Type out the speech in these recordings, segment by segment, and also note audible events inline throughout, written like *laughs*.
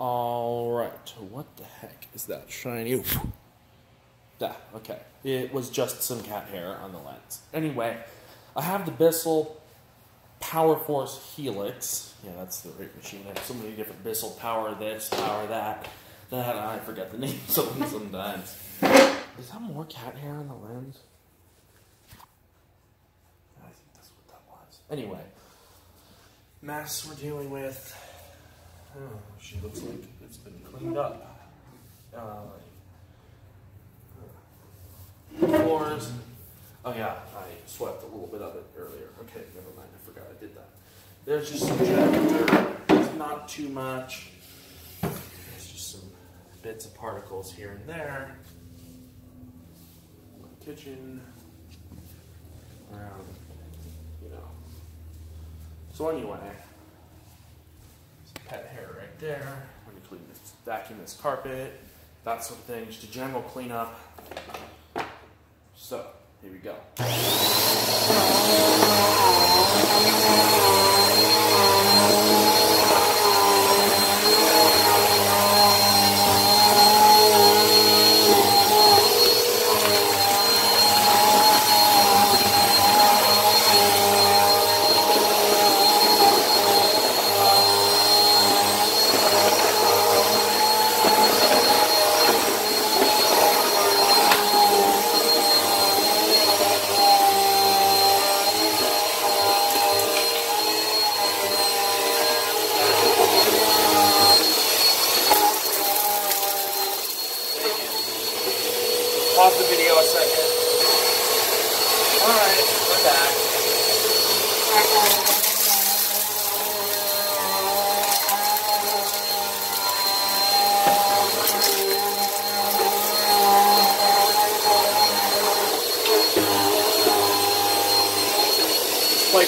All right. What the heck is that shiny? Oof. Yeah, okay. It was just some cat hair on the lens. Anyway, I have the Bissell Powerforce Helix. Yeah, that's the right machine. I have so many different Bissell power this, power that. That I forget the names *laughs* of sometimes. Is that more cat hair on the lens? I think that's what that was. Anyway, mess we're dealing with. Oh, she looks like it's been cleaned up. Uh, floors. Oh yeah, I swept a little bit of it earlier. Okay, never mind. I forgot I did that. There's just some dirt. It's not too much. There's just some bits of particles here and there. My kitchen. Around, you know. So anyway, pet hair right there. I'm gonna clean this, vacuum this carpet, that sort of thing. Just a general cleanup. So, here we go.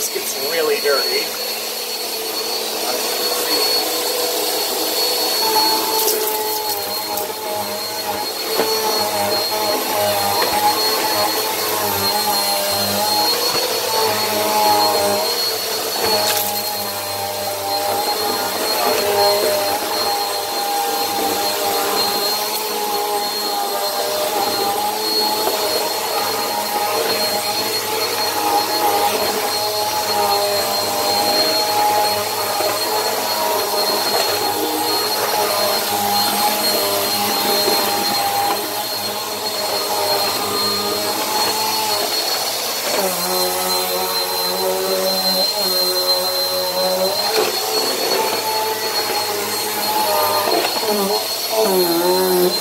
This gets really dirty.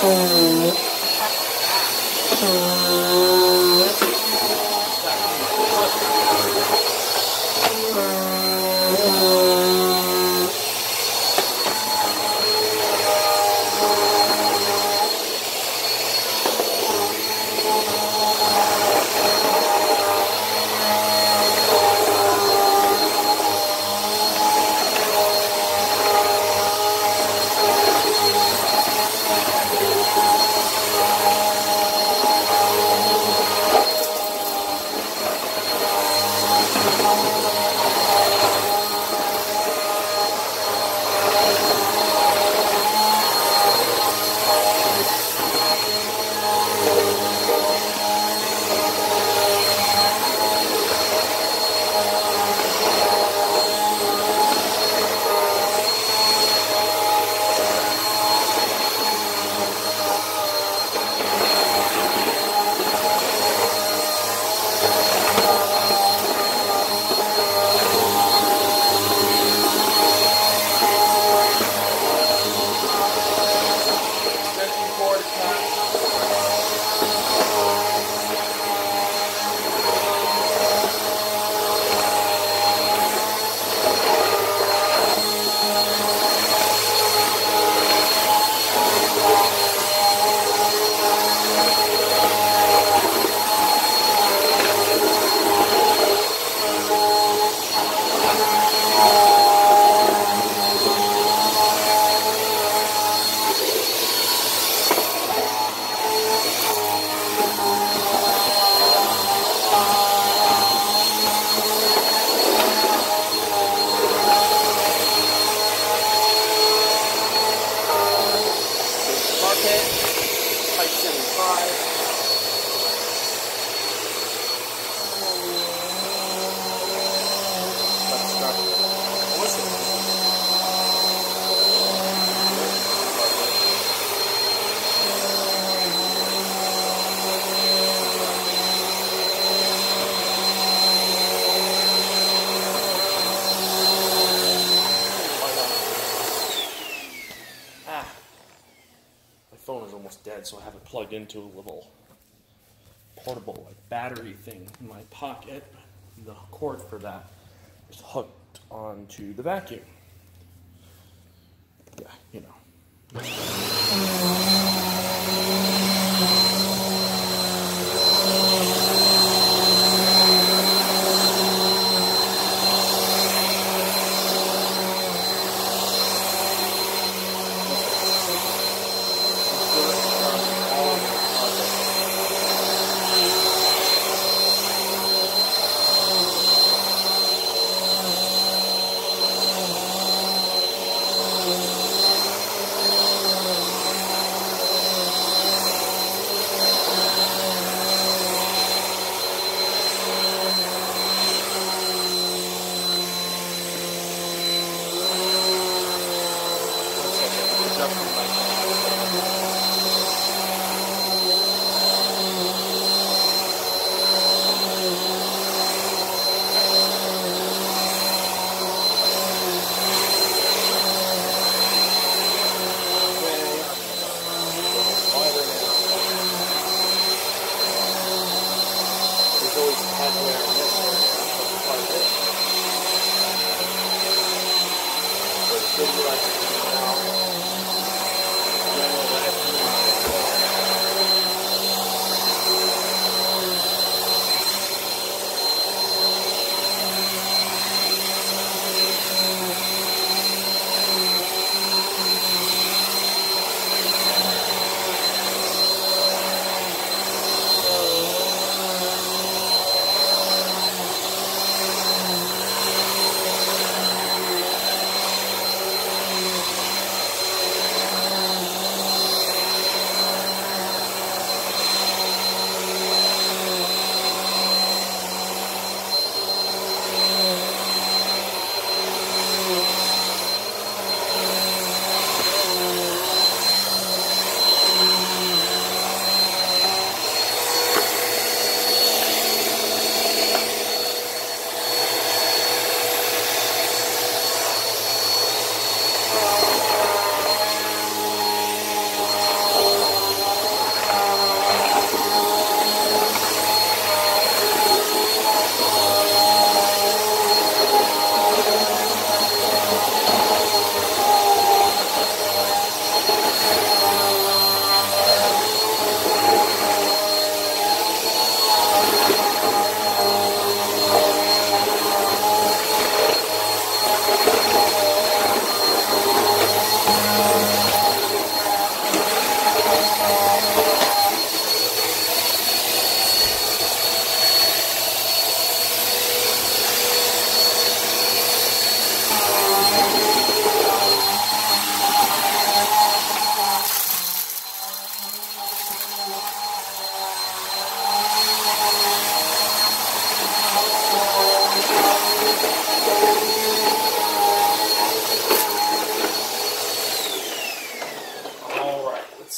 Oh. cars. Plugged into a little portable like battery thing in my pocket. The cord for that is hooked onto the vacuum. Yeah, you know.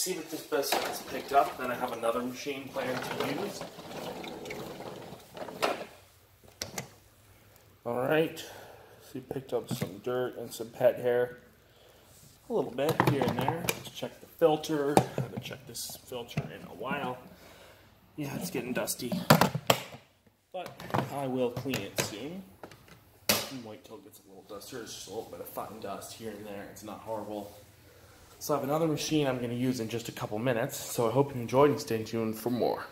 See what this best has picked up. Then I have another machine planned to use. Alright, so you picked up some dirt and some pet hair. A little bit here and there. Let's check the filter. I haven't checked this filter in a while. Yeah, it's getting dusty. But I will clean it soon. Wait till it gets a little dustier. It's just a little bit of fine dust here and there. It's not horrible. So I have another machine I'm going to use in just a couple minutes. So I hope you enjoyed and stay tuned for more.